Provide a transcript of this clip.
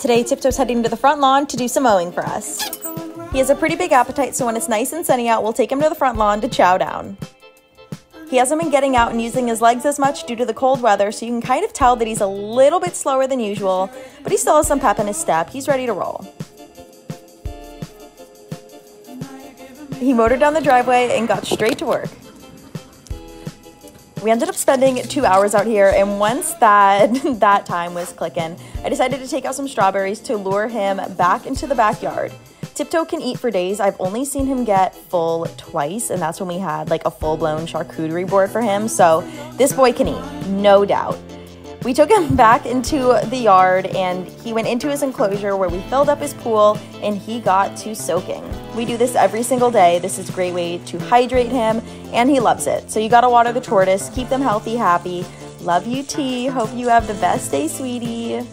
Today, Tiptoe's heading to the front lawn to do some mowing for us. He has a pretty big appetite, so when it's nice and sunny out, we'll take him to the front lawn to chow down. He hasn't been getting out and using his legs as much due to the cold weather, so you can kind of tell that he's a little bit slower than usual, but he still has some pep in his step. He's ready to roll. He motored down the driveway and got straight to work. We ended up spending two hours out here, and once that that time was clicking, I decided to take out some strawberries to lure him back into the backyard. Tiptoe can eat for days. I've only seen him get full twice, and that's when we had like a full blown charcuterie board for him. So this boy can eat, no doubt. We took him back into the yard and he went into his enclosure where we filled up his pool and he got to soaking. We do this every single day. This is a great way to hydrate him and he loves it. So you got to water the tortoise, keep them healthy, happy. Love you, T. Hope you have the best day, sweetie.